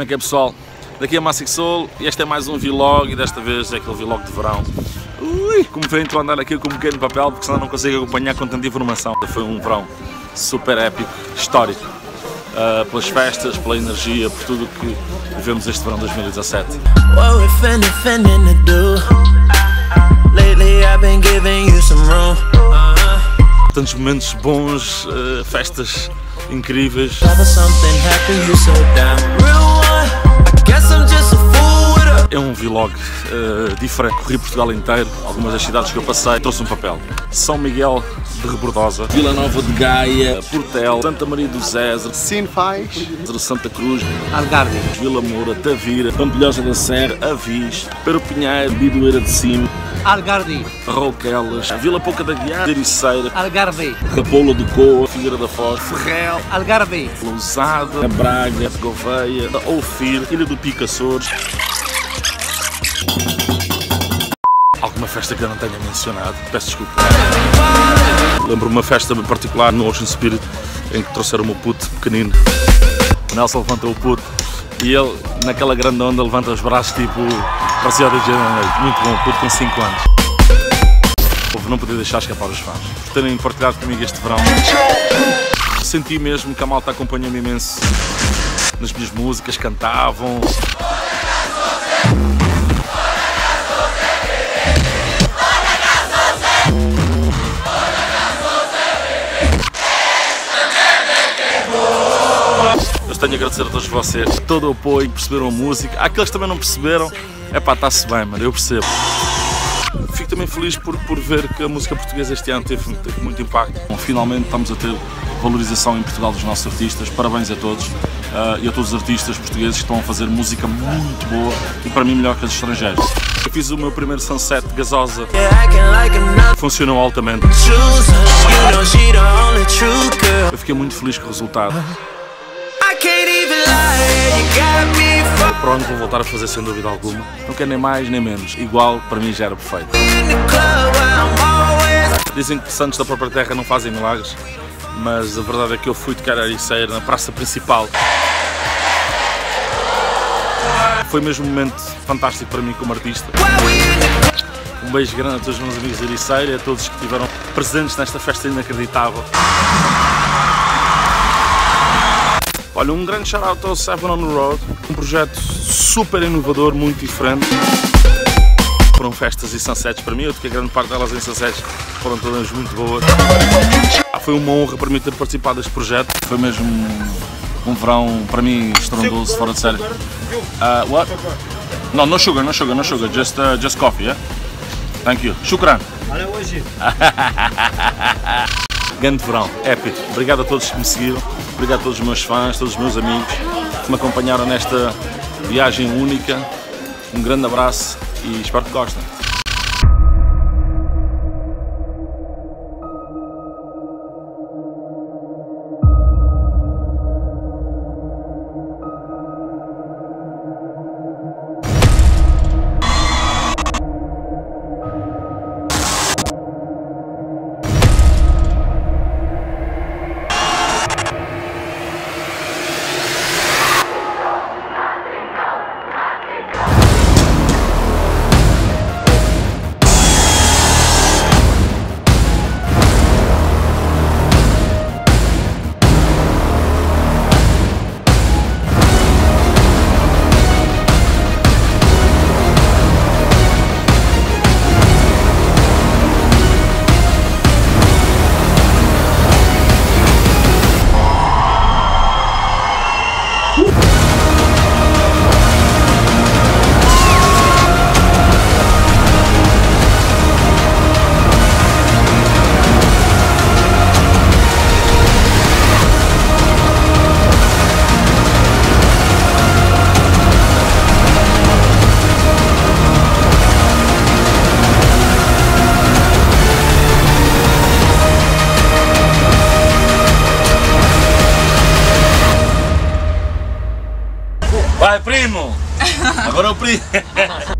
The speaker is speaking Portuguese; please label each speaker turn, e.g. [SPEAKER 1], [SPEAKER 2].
[SPEAKER 1] Como é que é pessoal? Daqui é Massic Soul e este é mais um vlog e desta vez é aquele vlog de verão. Ui, como vem, estou a andar aqui com um pequeno papel porque senão não consigo acompanhar com tanta informação. Foi um verão super épico, histórico. Uh, pelas festas, pela energia, por tudo o que vivemos este verão 2017. What we're finna, finna do. Lately I've been giving you some room. Uh-huh. Tantos momentos bons, uh, festas incríveis. Guess I'm just a É um vlog uh, diferente, corri Portugal inteiro, algumas das cidades que eu passei, trouxe um papel. São Miguel de Rebordosa, Vila Nova de Gaia, Portel, Santa Maria do Zezer,
[SPEAKER 2] Sinfaz,
[SPEAKER 1] Santa Cruz,
[SPEAKER 2] Algarve,
[SPEAKER 1] Vila Moura, Tavira, Pampilhosa da Serra, Avis, Pero Pinheiro, Bidoeira de Cima,
[SPEAKER 2] Algarve,
[SPEAKER 1] Rouquelas, Vila Pouca da Guiar, Ericeira,
[SPEAKER 2] Algarve,
[SPEAKER 1] Rapola de Coa, Figueira da Foz, Ferrel,
[SPEAKER 2] Algarve,
[SPEAKER 1] Lousada, Braga, Gouveia, Oufir, Ilha do Pico Açores. Alguma festa que eu não tenha mencionado, peço desculpa. Lembro uma festa em particular no Ocean Spirit em que trouxeram o puto pequenino. O Nelson levantou o puto e ele, naquela grande onda, levanta os braços tipo parecia o DJ Muito bom, puto com 5 anos. Houve não poder deixar escapar os fãs. Por terem partilhado comigo este verão, senti mesmo que a malta acompanhou-me imenso nas minhas músicas, cantavam. Tenho a agradecer a todos vocês, todo o apoio, perceberam a música. Aqueles que também não perceberam, é pá, está-se bem, mano, eu percebo. Fico também feliz por, por ver que a música portuguesa este ano teve, teve muito impacto. Bom, finalmente estamos a ter valorização em Portugal dos nossos artistas, parabéns a todos uh, e a todos os artistas portugueses que estão a fazer música muito boa e para mim melhor que os estrangeiros. Eu fiz o meu primeiro sunset gasosa, funcionou altamente. Eu fiquei muito feliz com o resultado. Pronto, vou voltar a fazer sem dúvida alguma. Não quero nem mais nem menos. Igual, para mim já era perfeito. Dizem que santos da própria terra não fazem milagres, mas a verdade é que eu fui tocar a Ericeira na praça principal. Foi mesmo um momento fantástico para mim como artista. Um beijo grande a todos os meus amigos de Ericeira e a todos que estiveram presentes nesta festa inacreditável. Olha, um grande shout-out ao Seven on the Road, um projeto super inovador, muito diferente. Foram festas e sunsets para mim, eu toquei grande parte delas em sunsets, foram todas muito boas. Ah, foi uma honra para mim ter participado deste projeto, foi mesmo um verão para mim estrondoso, fora de série. Uh, what? No, no sugar, no sugar, no sugar, just, uh, just coffee, yeah? Thank you. Shukran.
[SPEAKER 2] Olha hoje.
[SPEAKER 1] grande verão, épico. Obrigado a todos que me seguiram, obrigado a todos os meus fãs, todos os meus amigos que me acompanharam nesta viagem única. Um grande abraço e espero que gostem. Dai, primo! Ancora primo!